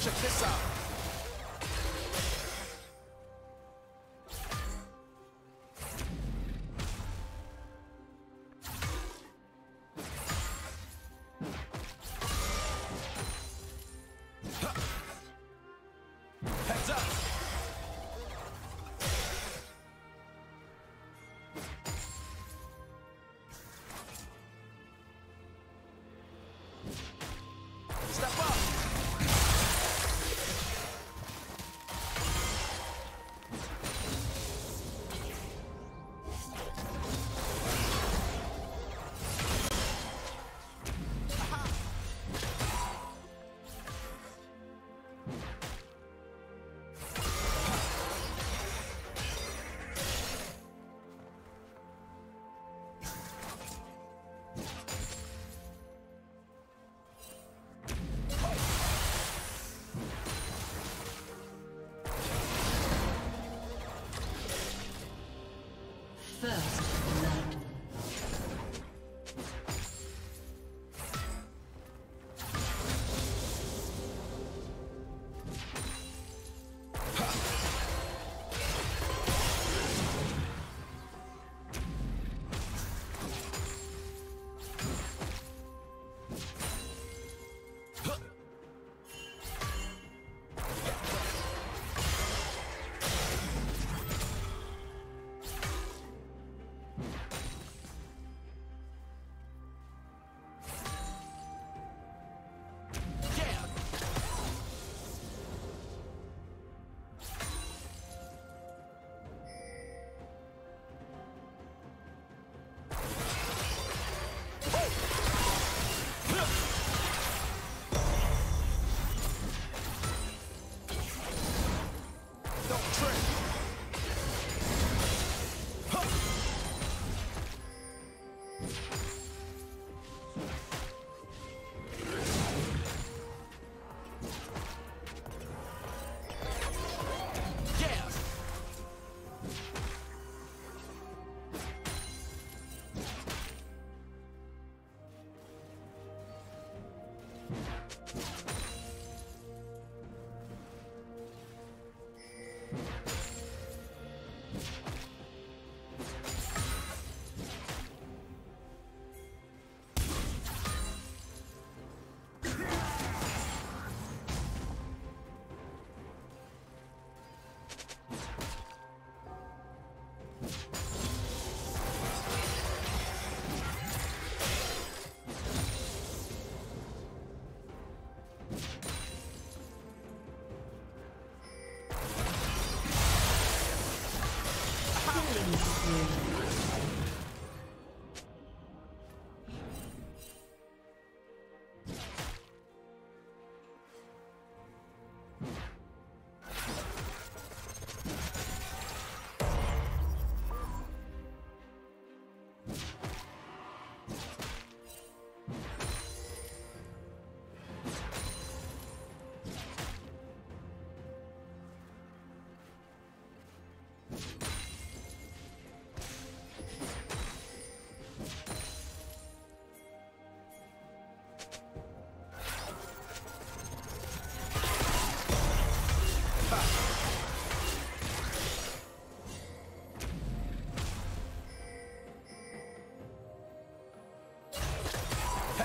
check this out.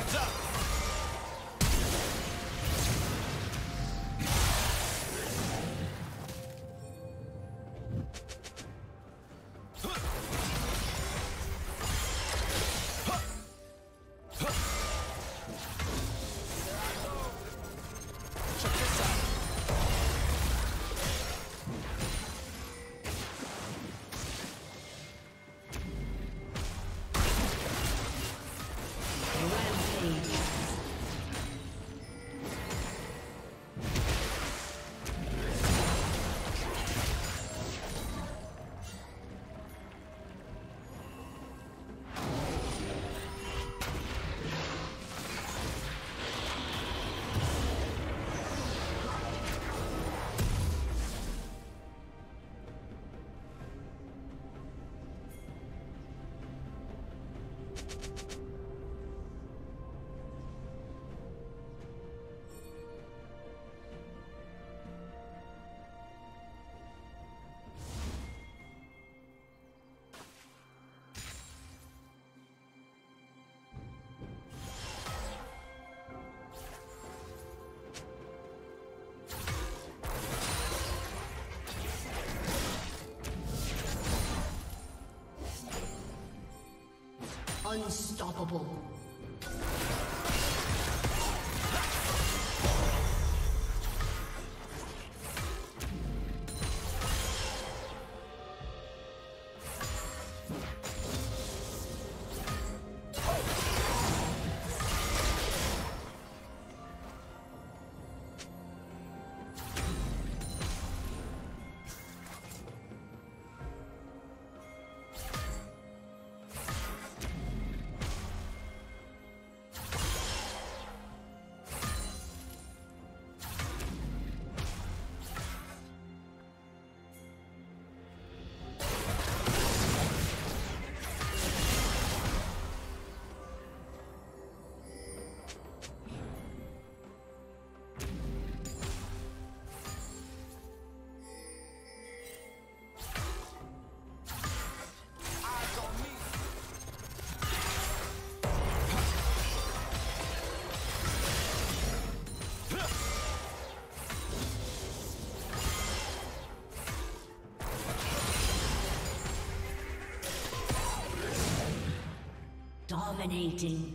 Heads up. Unstoppable. Dominating.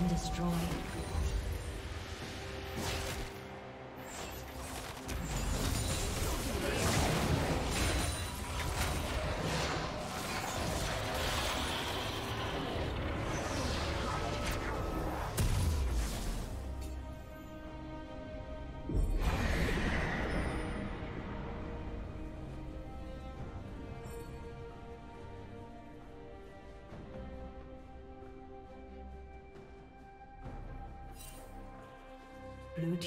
Been destroyed.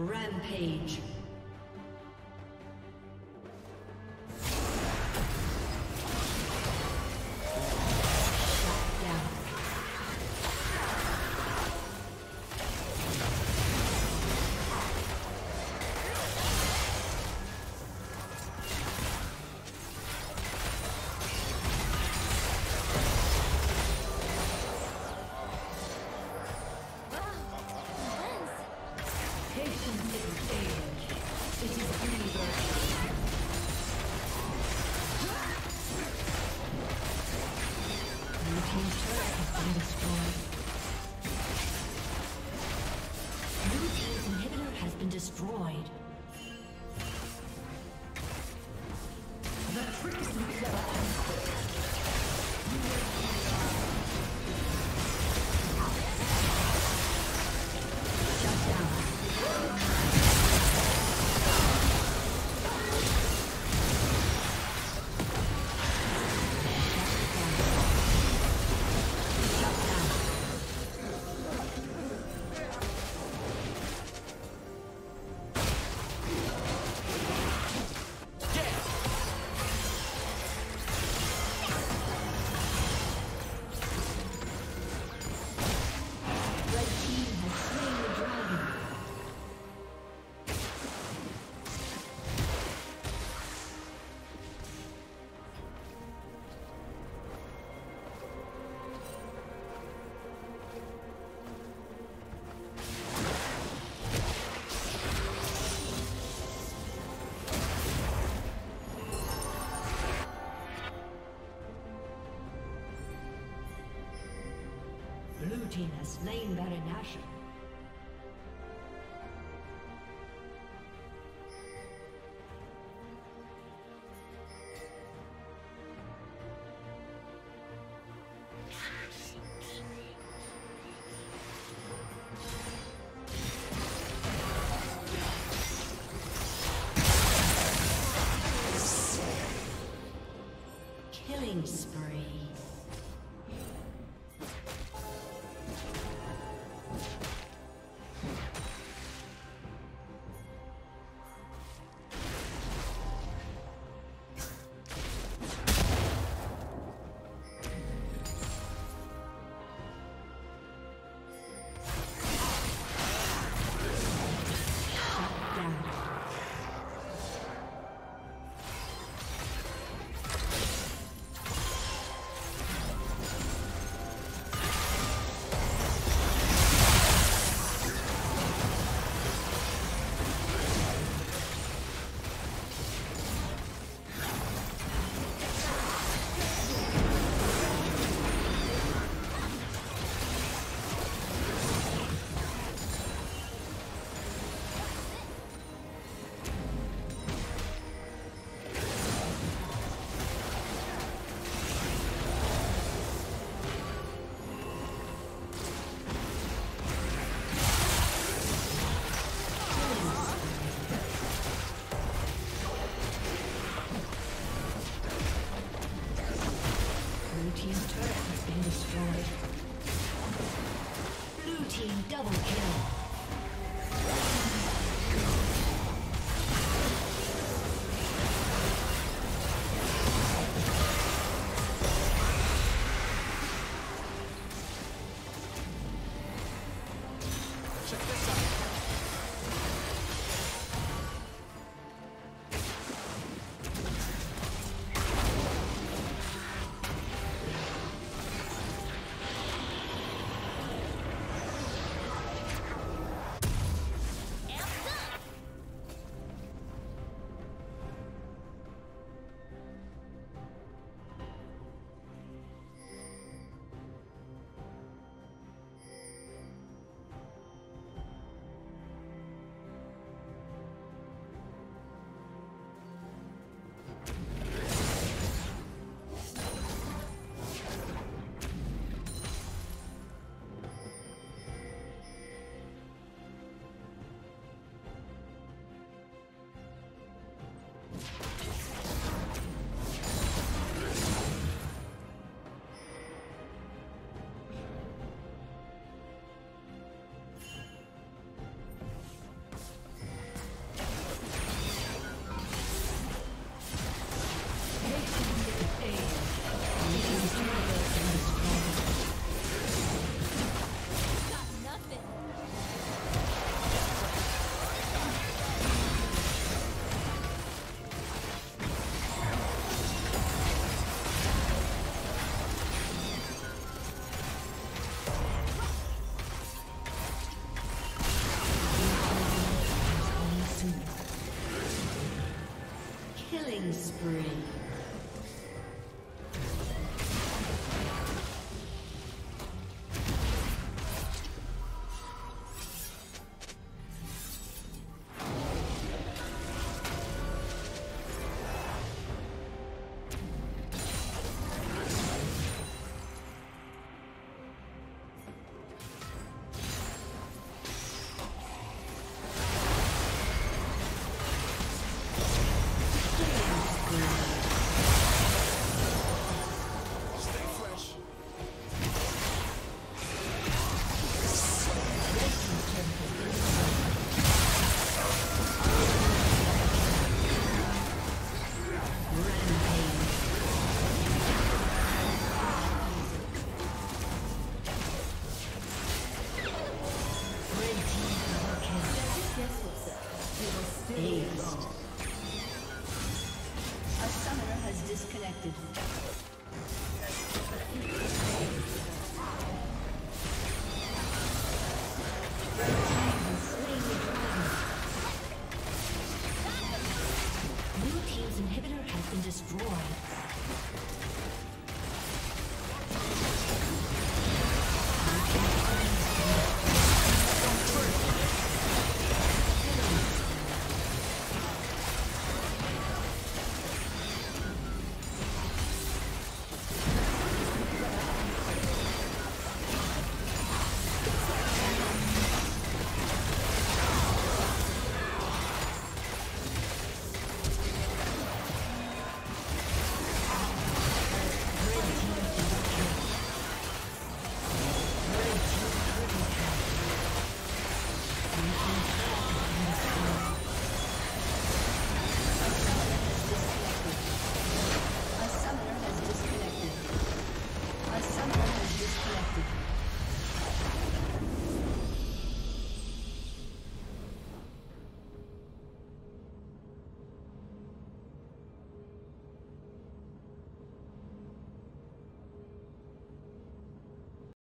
Rampage. Destroyed. Team has slain Baron Nashor. Killing spree. Killing spree.